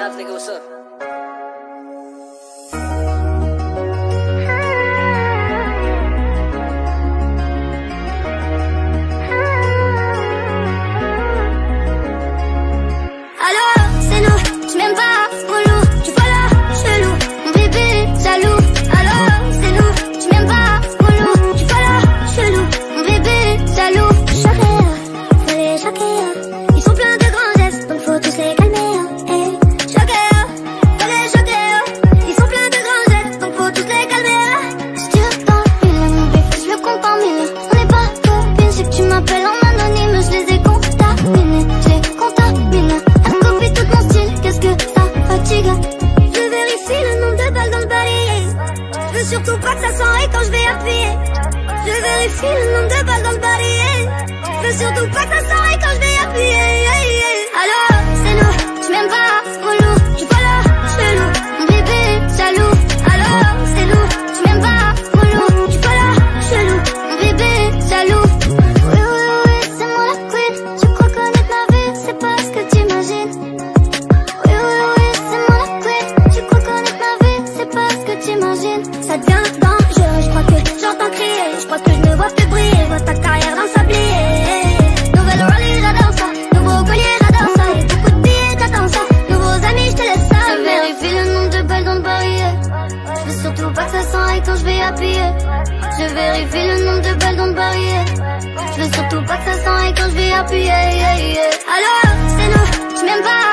How's nigga, what's up? Surtout pas que ça s'enraye quand je vais appuyer. Je vérifie le nombre de balles dans le baril. Pas que ça sent et quand je vais appuyer Je vérifie le nombre de balles dans le barrière Je veux surtout pas que ça sent et quand je vais appuyer yeah, yeah. Alors, c'est nous, je m'aime pas